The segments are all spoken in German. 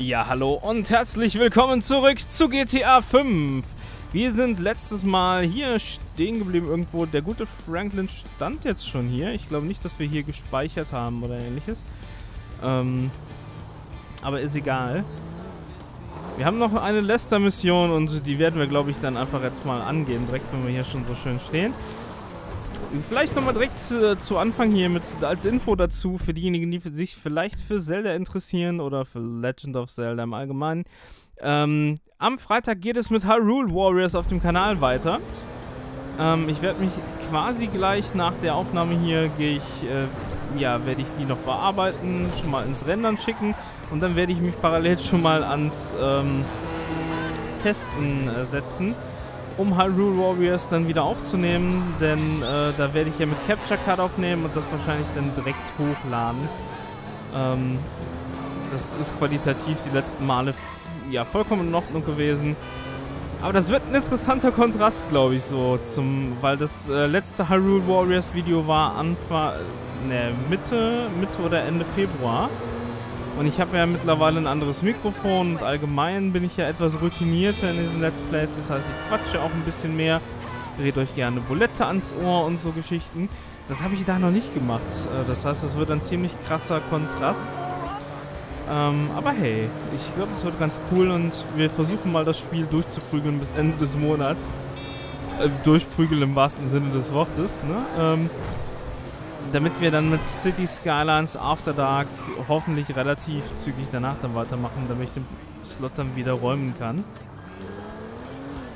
Ja, hallo und herzlich willkommen zurück zu GTA 5. Wir sind letztes Mal hier stehen geblieben irgendwo. Der gute Franklin stand jetzt schon hier. Ich glaube nicht, dass wir hier gespeichert haben oder ähnliches. Ähm, aber ist egal. Wir haben noch eine Lester-Mission und die werden wir, glaube ich, dann einfach jetzt mal angehen, direkt, wenn wir hier schon so schön stehen. Vielleicht nochmal direkt äh, zu Anfang hier mit als Info dazu für diejenigen, die sich vielleicht für Zelda interessieren oder für Legend of Zelda im Allgemeinen. Ähm, am Freitag geht es mit Hyrule Warriors auf dem Kanal weiter. Ähm, ich werde mich quasi gleich nach der Aufnahme hier, gehe ich, äh, ja, werde ich die noch bearbeiten, schon mal ins Rendern schicken und dann werde ich mich parallel schon mal ans ähm, Testen äh, setzen um Hyrule Warriors dann wieder aufzunehmen, denn äh, da werde ich ja mit Capture Card aufnehmen und das wahrscheinlich dann direkt hochladen. Ähm, das ist qualitativ die letzten Male ja vollkommen in Ordnung gewesen. Aber das wird ein interessanter Kontrast, glaube ich, so zum, weil das äh, letzte Hyrule Warriors Video war Anfang, ne, Mitte, Mitte oder Ende Februar. Und ich habe ja mittlerweile ein anderes Mikrofon und allgemein bin ich ja etwas routinierter in diesen Let's Plays. Das heißt, ich quatsche auch ein bisschen mehr, dreht euch gerne Bulette ans Ohr und so Geschichten. Das habe ich da noch nicht gemacht. Äh, das heißt, das wird ein ziemlich krasser Kontrast. Ähm, aber hey, ich glaube, es wird ganz cool und wir versuchen mal das Spiel durchzuprügeln bis Ende des Monats. Äh, durchprügeln im wahrsten Sinne des Wortes, ne? Ähm, damit wir dann mit City Skylines After Dark hoffentlich relativ zügig danach dann weitermachen, damit ich den Slot dann wieder räumen kann.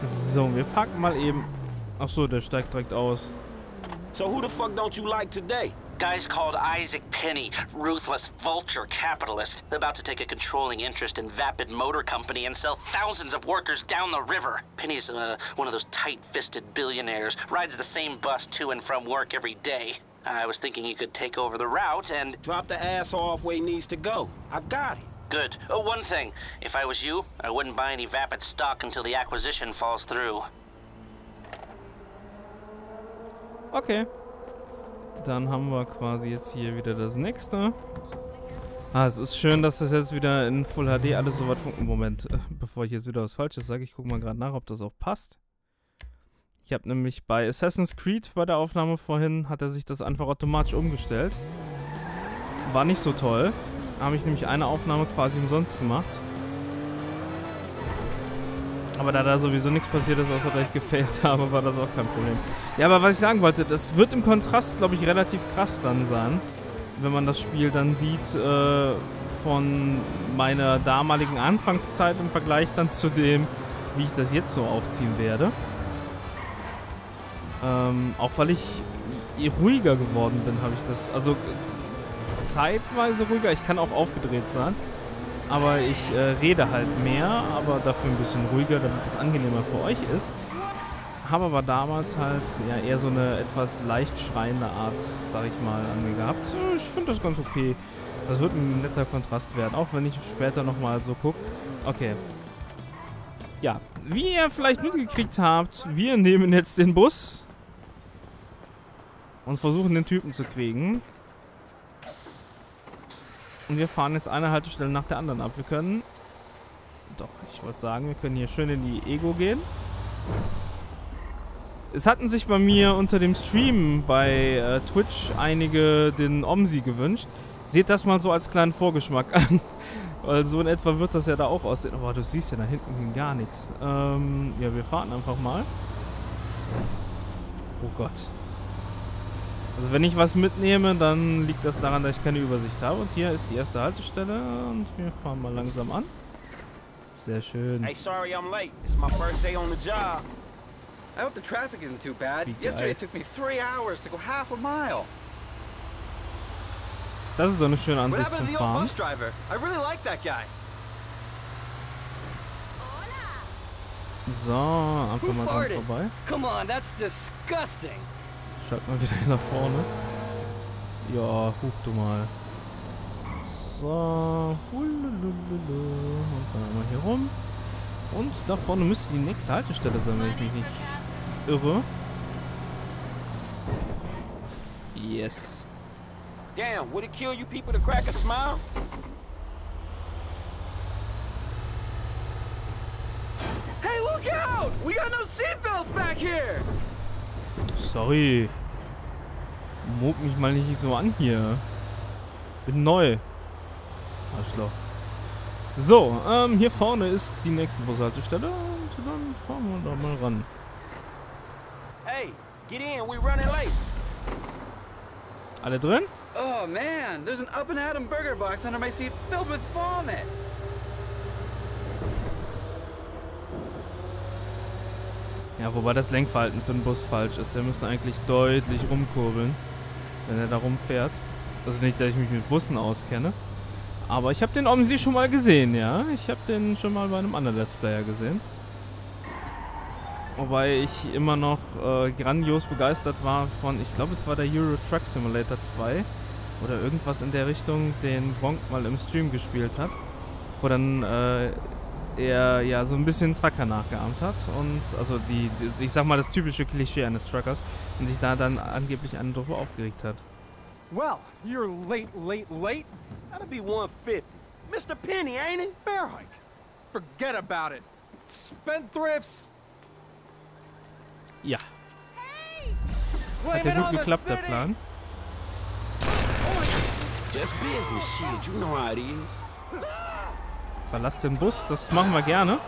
So, wir packen mal eben... Achso, der steigt direkt aus. So who the fuck don't you like today? Guys called Isaac Penny, ruthless vulture capitalist, about to take a controlling interest in Vapid Motor Company and sell thousands of workers down the river. Penny's uh, one of those tight-fisted billionaires, rides the same bus to and from work every day. I was thinking you could take over the route and... Drop the ass off where he needs to go. I got it. Good. Oh, one thing. If I was you, I wouldn't buy any Vapid stock until the acquisition falls through. Okay. Dann haben wir quasi jetzt hier wieder das nächste. Ah, es ist schön, dass das jetzt wieder in Full HD alles so weit funktioniert. Moment, äh, bevor ich jetzt wieder was Falsches sage, ich gucke mal gerade nach, ob das auch passt. Ich habe nämlich bei Assassin's Creed bei der Aufnahme vorhin, hat er sich das einfach automatisch umgestellt. War nicht so toll. Habe ich nämlich eine Aufnahme quasi umsonst gemacht. Aber da da sowieso nichts passiert ist, außer dass ich gefailt habe, war das auch kein Problem. Ja, aber was ich sagen wollte, das wird im Kontrast, glaube ich, relativ krass dann sein. Wenn man das Spiel dann sieht äh, von meiner damaligen Anfangszeit im Vergleich dann zu dem, wie ich das jetzt so aufziehen werde. Ähm, auch weil ich ruhiger geworden bin, habe ich das. Also zeitweise ruhiger. Ich kann auch aufgedreht sein. Aber ich äh, rede halt mehr, aber dafür ein bisschen ruhiger, damit es angenehmer für euch ist. Habe aber damals halt ja eher so eine etwas leicht schreiende Art, sag ich mal, an mir gehabt. Ich finde das ganz okay. Das wird ein netter Kontrast werden, auch wenn ich später nochmal so gucke. Okay. Ja, wie ihr vielleicht mitgekriegt habt, wir nehmen jetzt den Bus und versuchen den Typen zu kriegen. Und wir fahren jetzt eine Haltestelle nach der anderen ab. Wir können... Doch, ich wollte sagen, wir können hier schön in die Ego gehen. Es hatten sich bei mir unter dem Stream bei äh, Twitch einige den Omsi gewünscht. Seht das mal so als kleinen Vorgeschmack an. Weil so in etwa wird das ja da auch aussehen. Aber du siehst ja da hinten gar nichts. Ähm, ja, wir fahren einfach mal. Oh Gott. Also wenn ich was mitnehme, dann liegt das daran, dass ich keine Übersicht habe. Und hier ist die erste Haltestelle und wir fahren mal langsam an. Sehr schön. Hey, sorry I'm late. It's my first day on the job. I hope the traffic isn't too bad. Yesterday it took me three hours to go half a mile. Das ist so eine schöne Ansicht zum Fahren. I really like that guy. So, einfach mal dran vorbei. Come on, that's disgusting. Schalt mal wieder nach vorne. Ja, guck du mal. So. Und dann einmal hier rum. Und da vorne müsste die nächste Haltestelle sein, wenn ich mich nicht irre. Yes. Damn, would it kill you people to crack a smile? Hey, look out! We got no seatbelts back here! Sorry. Mob mich mal nicht so an hier. Bin neu. Arschloch. So, ähm, hier vorne ist die nächste Bushaltestelle und dann fahren wir da mal ran. Hey, get in. We running late. Alle drin? Oh man, there's an Up and Atom burger box under my seat filled with vomit. Ja, wobei das Lenkverhalten für den Bus falsch ist. Der müsste eigentlich deutlich rumkurbeln, wenn er da rumfährt. Also nicht, dass ich mich mit Bussen auskenne. Aber ich habe den Omsi schon mal gesehen, ja. Ich habe den schon mal bei einem anderen Let's Player gesehen. Wobei ich immer noch äh, grandios begeistert war von, ich glaube es war der Euro Truck Simulator 2 oder irgendwas in der Richtung, den Gronk mal im Stream gespielt hat. Wo dann äh, er ja so ein bisschen Trucker nachgeahmt hat und also die, die, ich sag mal das typische Klischee eines Truckers und sich da dann angeblich einen drüber aufgeregt hat. Well, you're late, late, late. That'll be 150. Mr. Penny, ain't it? Bear hike. Forget about it. Spendthrifts. Ja, hat ja gut geklappt, der. Plan. Just business shit. You know how it is. Verlass den Bus, das machen wir gerne.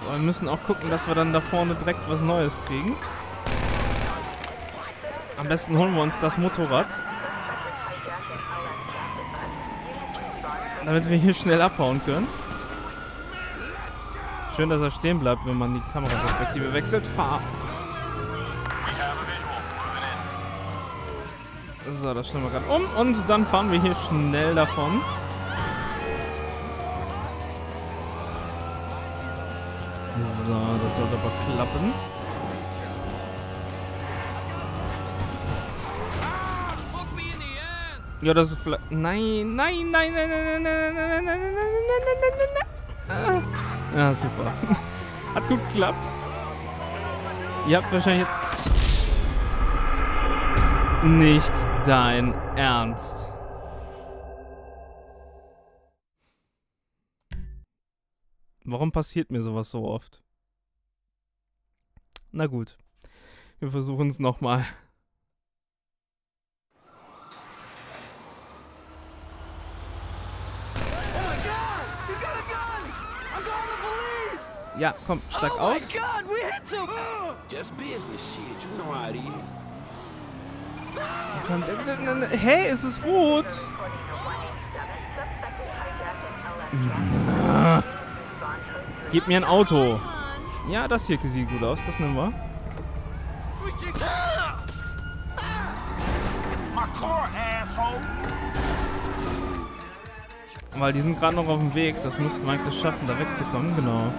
Aber wir müssen auch gucken, dass wir dann da vorne direkt was Neues kriegen. Am besten holen wir uns das Motorrad. Damit wir hier schnell abhauen können. Schön, dass er stehen bleibt, wenn man die Kameraperspektive wechselt. Fahr! So, das stellen wir gerade um und dann fahren wir hier schnell davon. So, das sollte aber klappen. Ja, das ist vielleicht. Nein, nein, nein, nein, nein, nein, nein, nein, nein, nein, nein, nein, nein, nein, nein, nein. Ja, super. Hat gut geklappt. Ihr habt wahrscheinlich jetzt nicht dein Ernst. Warum passiert mir sowas so oft? Na gut. Wir versuchen es nochmal. Ja, komm, steig oh aus. God, ja, hey, es ist rot. Gib mir ein Auto. Ja, das hier sieht gut aus. Das nehmen wir. Weil die sind gerade noch auf dem Weg. Das müsste Mike das schaffen, da wegzukommen. Genau.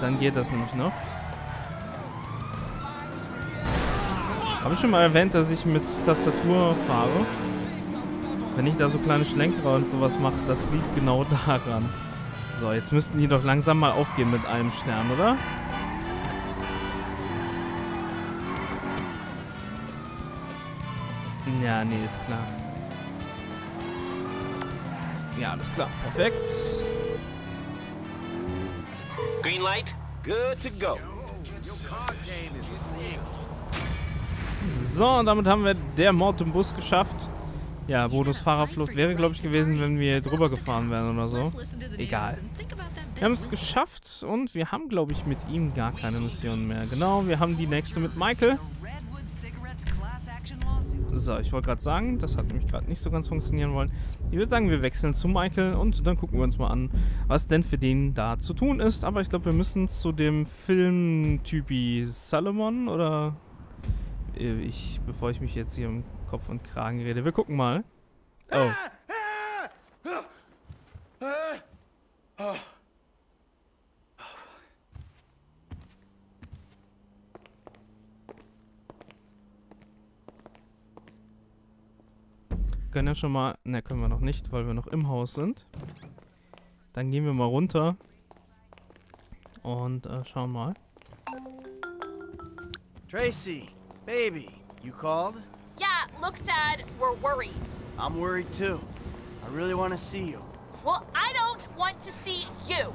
Dann geht das nämlich noch. Habe ich schon mal erwähnt, dass ich mit Tastatur fahre? Wenn ich da so kleine Schlenker und sowas mache, das liegt genau daran. So, jetzt müssten die doch langsam mal aufgehen mit einem Stern, oder? Ja, nee, ist klar. Ja, alles klar. Perfekt. Green light? Good to go. So, und damit haben wir der Mord im Bus geschafft. Ja, Bonus-Fahrerflucht wäre, glaube ich, gewesen, wenn wir drüber gefahren wären oder so. Egal. Wir haben es geschafft und wir haben, glaube ich, mit ihm gar keine Mission mehr. Genau, wir haben die nächste mit Michael. So, ich wollte gerade sagen, das hat nämlich gerade nicht so ganz funktionieren wollen. Ich würde sagen, wir wechseln zu Michael und dann gucken wir uns mal an, was denn für den da zu tun ist. Aber ich glaube, wir müssen zu dem Filmtypi Salomon oder äh, ich, bevor ich mich jetzt hier im Kopf und Kragen rede. Wir gucken mal. Oh. Können ja schon mal. Ne, können wir noch nicht, weil wir noch im Haus sind. Dann gehen wir mal runter. Und äh, schauen mal. Tracy, baby, you called? Yeah, look, Dad, we're worried. I'm worried too. I really want to see you. Well, I don't want to see you.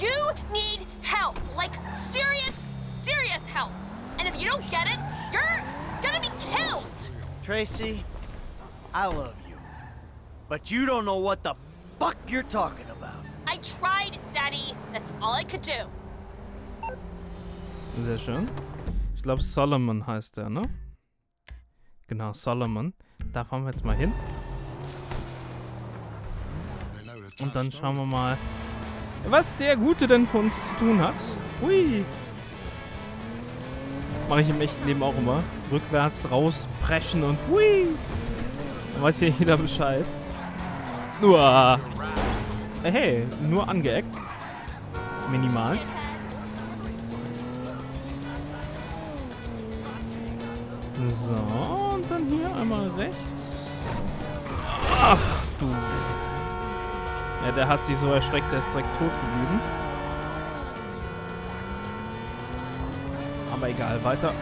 You need help. Like serious, serious help. And if you don't get it, you're gonna be killed. Tracy, I love you. But you don't know what the fuck you're talking about. I tried, Daddy. That's all I could do. Sehr schön. Ich glaube, Solomon heißt der, ne? Genau, Solomon. Da fahren wir jetzt mal hin. Und dann schauen wir mal, was der Gute denn für uns zu tun hat. Hui. Mache ich im echten Leben auch immer. Rückwärts rauspreschen und hui. Dann weiß hier jeder Bescheid. Nur. Hey, nur angeeckt. Minimal. So, und dann hier einmal rechts. Ach du. Ja, der hat sich so erschreckt, der ist direkt tot geblieben. Aber egal, weiter.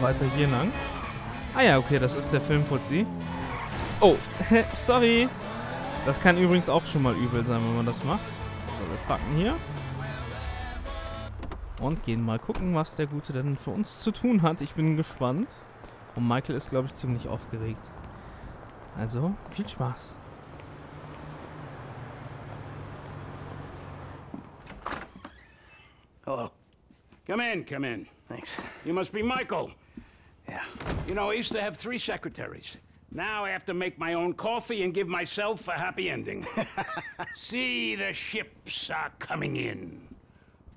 Weiter hier lang. Ah ja, okay, das ist der Filmfuzzi. Oh, sorry. Das kann übrigens auch schon mal übel sein, wenn man das macht. So, wir packen hier. Und gehen mal gucken, was der Gute denn für uns zu tun hat. Ich bin gespannt. Und Michael ist, glaube ich, ziemlich aufgeregt. Also, viel Spaß. Hello. Come in, come in. Thanks. You must be Michael. Yeah. You know, I used to have three secretaries. Now I have to make my own coffee and give myself a happy ending. See, the ships are coming in.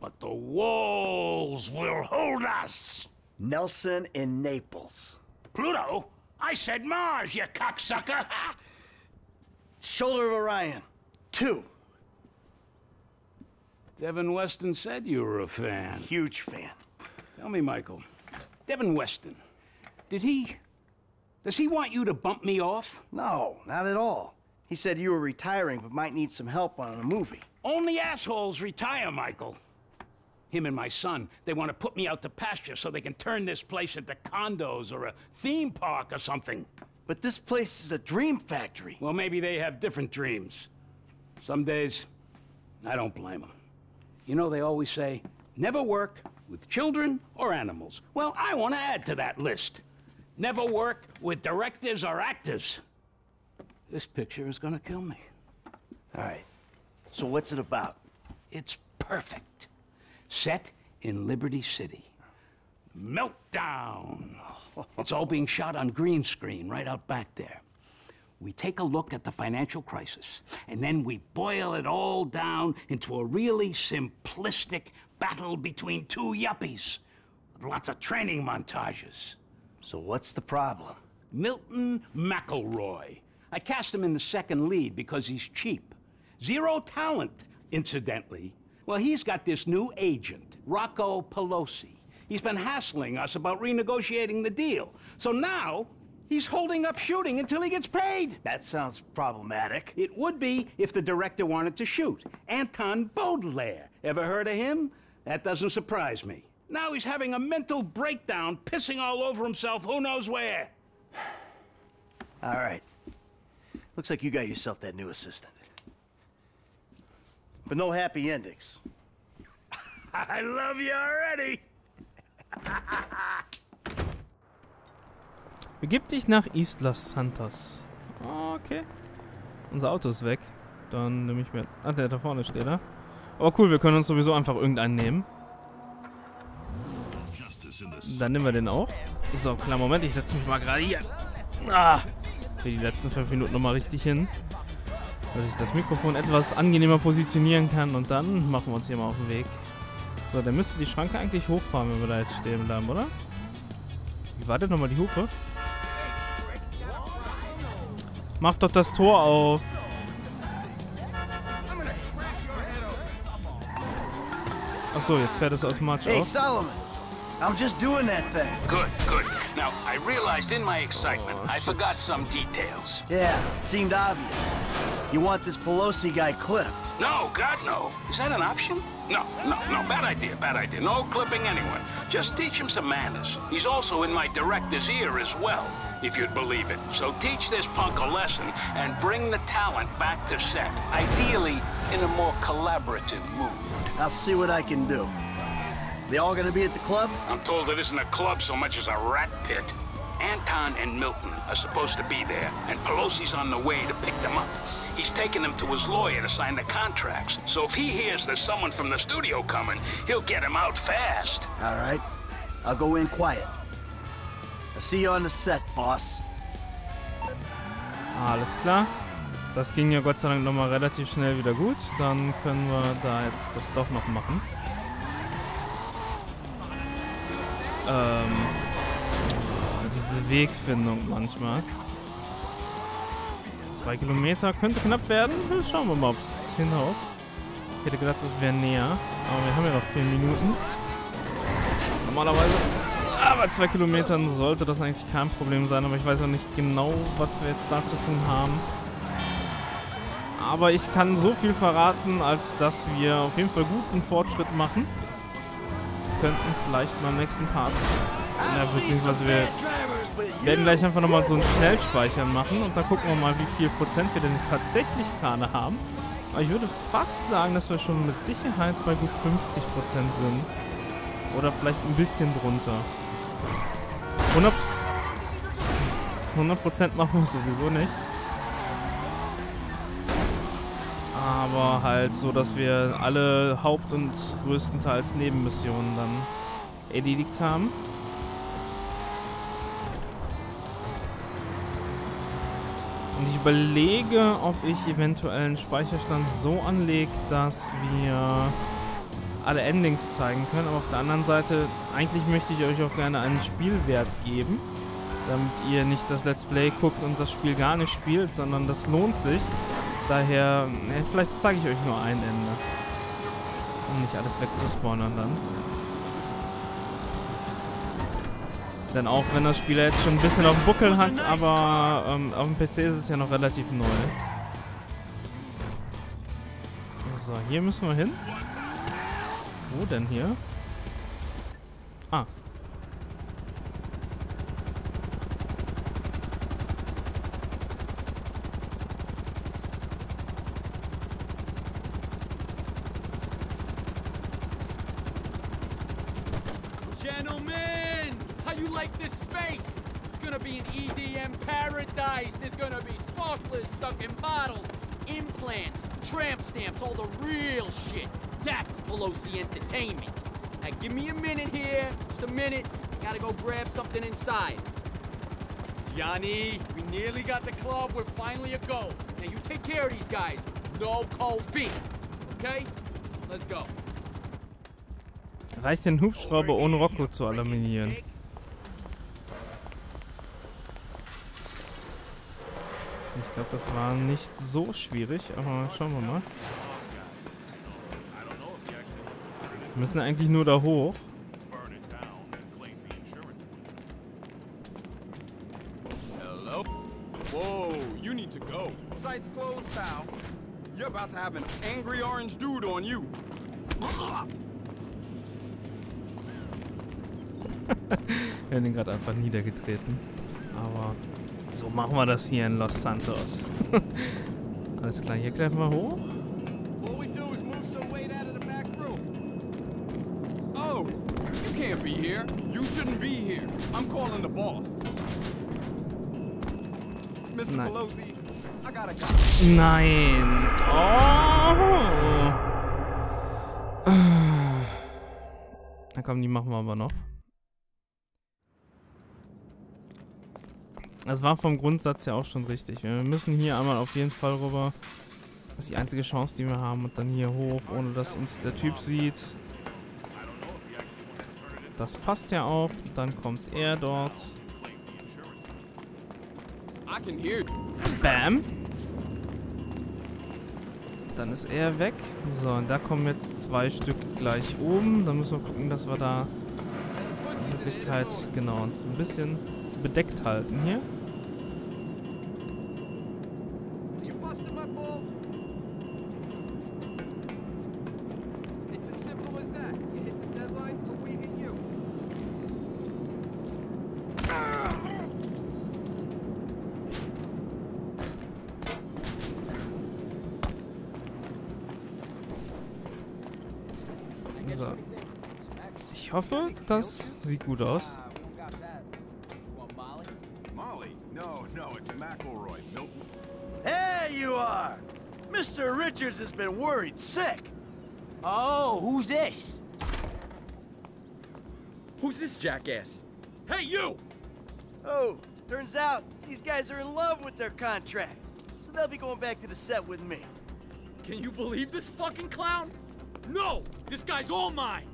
But the walls will hold us. Nelson in Naples. Pluto? I said Mars, you cocksucker. Shoulder of Orion. Two. Devin Weston said you were a fan. Huge fan. Tell me, Michael. Devin Weston, did he... Does he want you to bump me off? No, not at all. He said you were retiring but might need some help on a movie. Only assholes retire, Michael. Him and my son, they want to put me out to pasture so they can turn this place into condos or a theme park or something. But this place is a dream factory. Well, maybe they have different dreams. Some days, I don't blame them. You know, they always say, never work with children or animals. Well, I want to add to that list. Never work with directors or actors. This picture is gonna kill me. All right. So what's it about? It's perfect. Set in Liberty City. Meltdown. It's all being shot on green screen right out back there. We take a look at the financial crisis, and then we boil it all down into a really simplistic battle between two yuppies with lots of training montages. So what's the problem? Milton McElroy. I cast him in the second lead because he's cheap. Zero talent, incidentally. Well, he's got this new agent, Rocco Pelosi. He's been hassling us about renegotiating the deal. So now, he's holding up shooting until he gets paid. That sounds problematic. It would be if the director wanted to shoot. Anton Baudelaire. Ever heard of him? That doesn't surprise me. Now he's having a mental breakdown, pissing all over himself who knows where. All right. Looks like you got yourself that new assistant. But no happy endings. I love you already. Begib dich nach East Los Santos. Okay. Unser Auto ist weg. Dann nehme ich mir... Ah, der da vorne steht er. Aber cool, wir können uns sowieso einfach irgendeinen nehmen. Dann nehmen wir den auch. So, klar, Moment, ich setze mich mal gerade hier. Ah, für die letzten fünf Minuten nochmal richtig hin. Dass ich das Mikrofon etwas angenehmer positionieren kann. Und dann machen wir uns hier mal auf den Weg. So, der müsste die Schranke eigentlich hochfahren, wenn wir da jetzt stehen bleiben, oder? Wie war denn nochmal die Hupe? Mach doch das Tor auf. Ach so, jetzt fährt es automatisch Hey, auf. Solomon. I'm just doing that thing. Good, good. Now, I realized in my excitement, Oh, I forgot some details. Yeah, it seemed obvious. You want this Pelosi guy clipped. No, God, no. Is that an option? No, no, no. Bad idea, bad idea. No clipping anyone. Just teach him some manners. He's also in my director's ear as well, if you'd believe it. So teach this punk a lesson and bring the talent back to set. Ideally, in a more collaborative mood. I'll see what I can do. They all gonna be at the club? I'm told it isn't a club so much as a rat pit. Anton and Milton are supposed to be there, and Pelosi's on the way to pick them up. He's taking them to his lawyer to sign the contracts. So if he hears there's someone from the studio coming, he'll get him out fast. All right. I'll go in quiet. I'll see you on the set, boss. Alles klar. Das ging ja Gott sei Dank nochmal relativ schnell wieder gut. Dann können wir da jetzt das doch noch machen. Ähm, diese Wegfindung manchmal. Zwei Kilometer könnte knapp werden. Schauen wir mal, ob es hinhaut. Ich hätte gedacht, das wäre näher. Aber wir haben ja noch vier Minuten. Normalerweise. Aber zwei Kilometern sollte das eigentlich kein Problem sein. Aber ich weiß auch nicht genau, was wir jetzt da zu tun haben. Aber ich kann so viel verraten, als dass wir auf jeden Fall guten Fortschritt machen. Könnten vielleicht beim nächsten Part. Ja, beziehungsweise wir werden gleich einfach nochmal so ein Schnellspeichern machen und dann gucken wir mal, wie viel Prozent wir denn tatsächlich gerade haben. Aber ich würde fast sagen, dass wir schon mit Sicherheit bei gut 50 Prozent sind. Oder vielleicht ein bisschen drunter. 100 Prozent machen wir sowieso nicht. Aber halt so, dass wir alle Haupt- und größtenteils Nebenmissionen dann erledigt haben. Und ich überlege, ob ich eventuell einen Speicherstand so anlege, dass wir alle Endings zeigen können. Aber auf der anderen Seite, eigentlich möchte ich euch auch gerne einen Spielwert geben. Damit ihr nicht das Let's Play guckt und das Spiel gar nicht spielt, sondern das lohnt sich. Daher, ne, vielleicht zeige ich euch nur ein Ende. Um nicht alles wegzuspawnen dann. Denn auch wenn das Spiel jetzt schon ein bisschen auf dem Buckel hat, aber ähm, auf dem PC ist es ja noch relativ neu. So, hier müssen wir hin. Wo denn hier? Ah. Gentlemen, like this space? It's gonna be an EDM paradise. There's gonna be sparklers stuck in bottles, implants, tramp stamps, all the real shit. That's Pelosi Entertainment. Now give me a minute here, just a minute. Gotta go grab something inside. Johnny, we nearly got the club. We're finally a go. Now you take care of these guys. No cold feet. Okay? Let's go. Reicht den Hubschrauber ohne Rocco zu alaminieren? Ich glaube, das war nicht so schwierig, aber schauen wir mal. Wir müssen eigentlich nur da hoch. Whoa, you need to go. Site's closed, pal. You're about to have an angry orange dude on you. Wir haben ihn gerade einfach niedergetreten. Aber so machen wir das hier in Los Santos. Alles klar, hier gleich mal hoch. Oh. Nein. Nein. Oh. Na komm, die machen wir aber noch. Das war vom Grundsatz ja auch schon richtig. Wir müssen hier einmal auf jeden Fall rüber. Das ist die einzige Chance, die wir haben. Und dann hier hoch, ohne dass uns der Typ sieht. Das passt ja auch. Dann kommt er dort. Bam. Dann ist er weg. So, und da kommen jetzt zwei Stück gleich oben. Dann müssen wir gucken, dass wir da Möglichkeit, genau, uns ein bisschen bedeckt halten hier. Ich hoffe, das sieht gut aus. Sick. Oh, who's this? Who's this jackass? Hey, you! Oh, turns out these guys are in love with their contract. So they'll be going back to the set with me. Can you believe this fucking clown? No! This guy's all mine!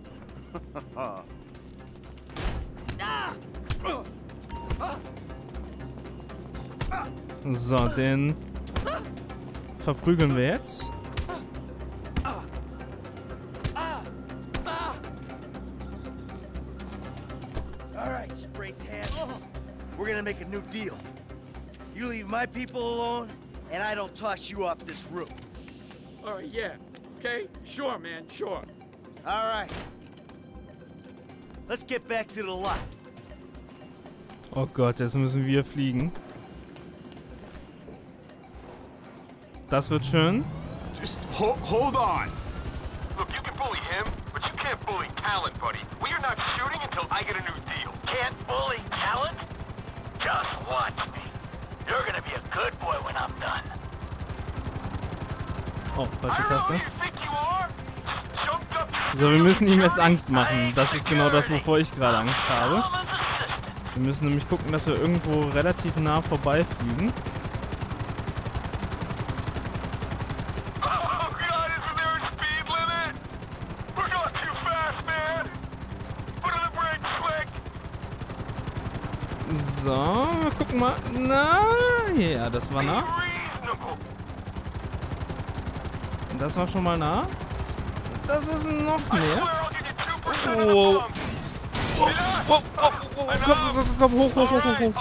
Ah! So, den verprügeln wir jetzt. We're gonna make a new deal. You leave my people alone, and I don't toss you off this roof. Alright, yeah. Okay? Sure, man, sure. All right. Let's get back to the lot. Oh Gott, jetzt müssen wir fliegen. Das wird schön. Just ho hold on. Look, you can bully him, but you can't bully talent, buddy. We are not shooting until I get a new deal. Can't bully talent? Just watch me. You're gonna be a good boy when I'm done. Oh, falsche Taste. So, wir müssen ihm jetzt. Angst machen. Das ist genau das, wovor ich gerade Angst habe. Wir müssen nämlich gucken, dass wir irgendwo relativ nah vorbeifliegen God, isn't there a speed limit? We're going too fast, man. Put on the brakes quick. So, wir gucken mal. Na, das war nah. Das war schon mal nah. Das ist noch mehr. swear I'll give you 2% Whoa. of the bump. Oh, oh, oh, oh, komm, komm, komm, hoch, hoch, hoch, hoch, hoch.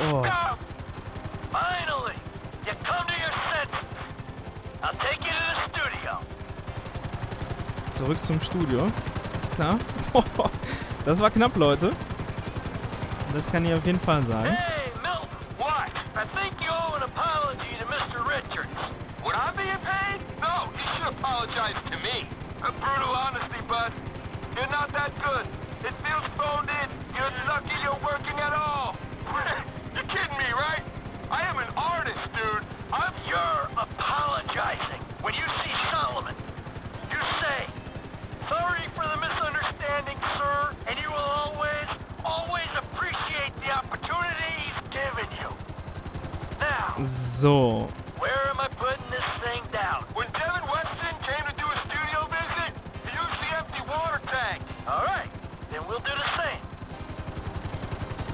Oh. Finally, you come to your senses. I'll take you to the studio. Zurück zum Studio. Ist klar. Das war knapp, Leute. Das kann ich auf jeden Fall sagen.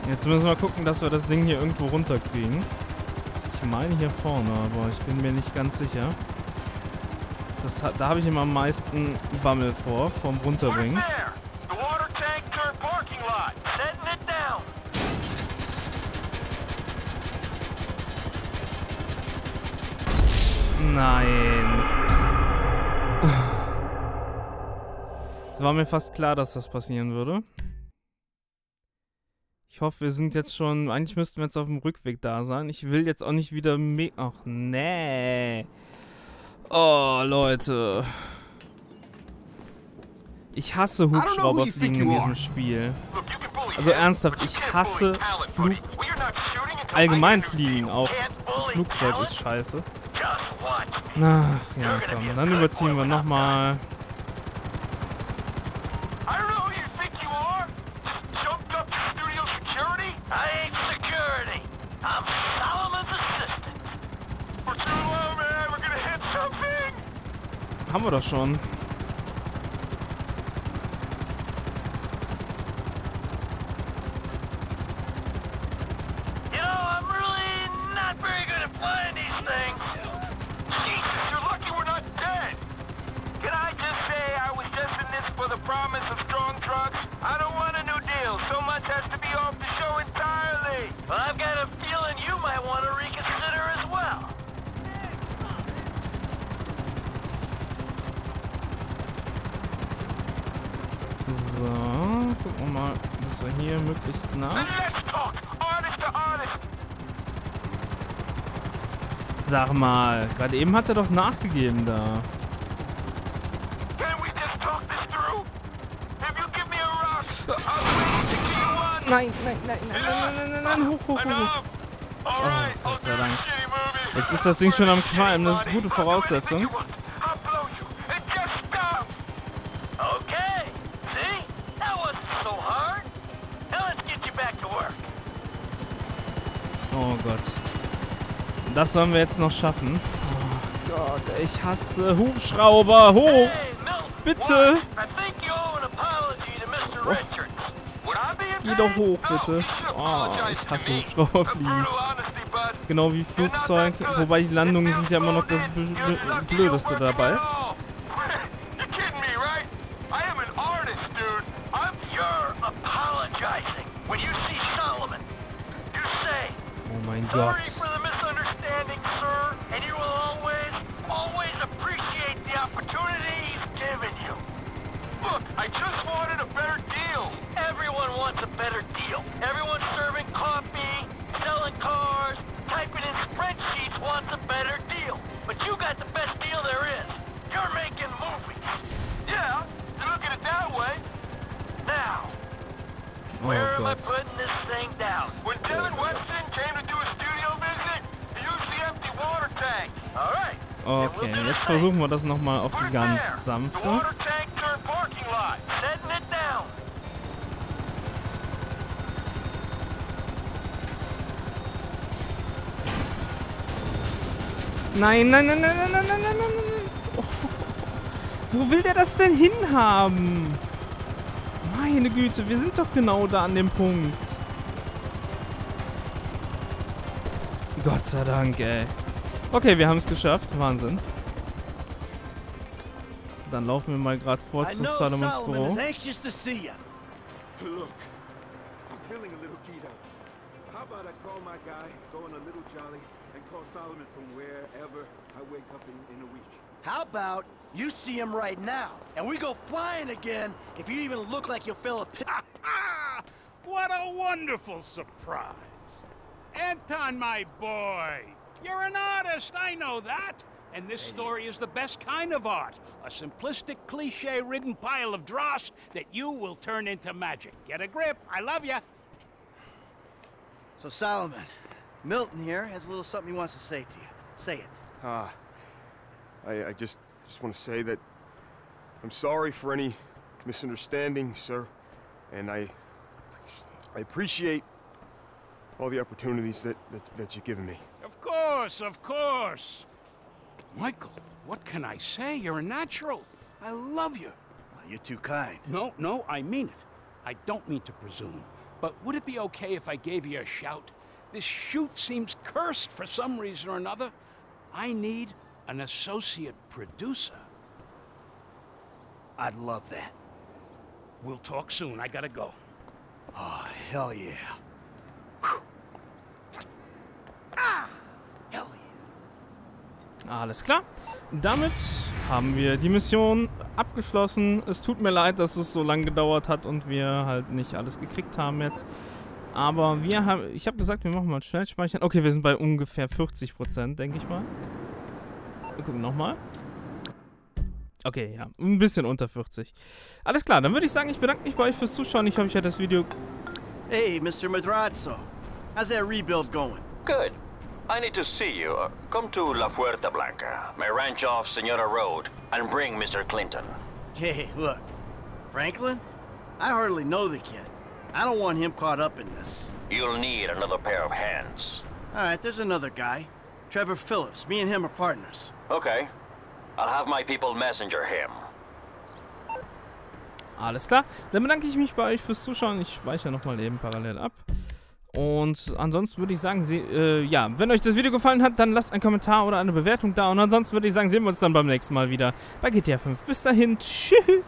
Jetzt müssen wir gucken, dass wir das Ding hier irgendwo runterkriegen. Ich meine hier vorne, aber ich bin mir nicht ganz sicher. Das da habe ich immer am meisten Bammel vor, vom Runterbringen. Nein. Es war mir fast klar, dass das passieren würde. Ich hoffe, wir sind jetzt schon... Eigentlich müssten wir jetzt auf dem Rückweg da sein. Ich will jetzt auch nicht wieder. Ach, nee. Oh, Leute. Ich hasse Hubschrauberfliegen in diesem Spiel. Also ernsthaft, ich hasse Flug... Allgemein Fliegen auch. Flugzeug ist scheiße. Ach, ja, komm. Dann überziehen wir nochmal. Haben wir doch schon. Sag mal, gerade eben hat er doch nachgegeben da. Nein, nein, nein, nein, nein, nein, nein, nein, hoch, hoch, hoch. Oh, Gott sei Dank. Jetzt ist das Ding schon am Qualm, das ist gute Voraussetzung. Das sollen wir jetzt noch schaffen. Oh Gott, ich hasse Hubschrauber. Hoch! Bitte! Oh. Geh doch hoch, bitte. Oh, ich hasse Hubschrauberfliegen. Genau wie Flugzeug. Wobei die Landungen sind ja immer noch das Blödeste dabei. Oh mein Gott. And you will always, always appreciate the opportunity he's given you. Look, I just wanted a better deal. Everyone wants a better deal. Everyone serving coffee, selling cars, typing in spreadsheets wants a better deal. But you got the best deal there is. You're making movies. Yeah, you look at it that way. Now, Oh where am I putting Okay, jetzt versuchen wir das nochmal auf die ganz sanfte. nein, nein, nein, nein, nein, nein, nein, nein, nein. Oh. Wo will der das denn hinhaben? Meine Güte, wir sind doch genau da an dem Punkt. Gott sei Dank, ey. Okay, wir haben es geschafft. Wahnsinn. Dann laufen wir mal gerade vor I zu know Salomons Solomon Büro. anxious to see you. Look, I'm feeling a little keyed up. How about I call my guy, go on a little jolly, and call Solomon from wherever I wake up in, in a week? How about you see him right now, and we go flying again if you even look like you'll fill a pit. What a wonderful surprise. Anton, my boy. You're an artist, I know that. And this story is the best kind of art. A simplistic, cliche-ridden pile of dross that you will turn into magic. Get a grip. I love you. So Solomon, Milton here has a little something he wants to say to you. Say it. Ah, I, I just just want to say that I'm sorry for any misunderstanding, sir, and I I appreciate all the opportunities that that, that you've given me. Of course, of course. Michael, what can I say? You're a natural. I love you. Well, you're too kind. No, no, I mean it. I don't mean to presume. But would it be okay if I gave you a shout? This shoot seems cursed for some reason or another. I need an associate producer. I'd love that. We'll talk soon. I gotta go. Oh, hell yeah. Alles klar. Damit haben wir die Mission abgeschlossen. Es tut mir leid, dass es so lange gedauert hat und wir halt nicht alles gekriegt haben jetzt. Aber wir haben, ich habe gesagt, wir machen mal Schnellspeichern. Okay, wir sind bei ungefähr 40%, denke ich mal. Wir gucken nochmal. Okay, ja, ein bisschen unter 40. Alles klar, dann würde ich sagen, ich bedanke mich bei euch fürs Zuschauen. Ich hoffe, euch hat das Video Hey, Mr. Madrazo. How's that rebuild going? Good. I need to see you. Uh, come to La Fuerta Blanca, my ranch off Senora Road, and bring Mr. Clinton. Hey, look. Franklin? I hardly know the kid. I don't want him caught up in this. You'll need another pair of hands. All right, there's another guy. Trevor Phillips. Me and him are partners. Okay. I'll have my people messenger him. Alles klar. Dann bedanke ich mich bei euch fürs Zuschauen. Ich speichere nochmal eben parallel ab. Und ansonsten würde ich sagen, äh, ja, wenn euch das Video gefallen hat, dann lasst einen Kommentar oder eine Bewertung da. Und ansonsten würde ich sagen, sehen wir uns dann beim nächsten Mal wieder bei GTA 5. Bis dahin, tschüss.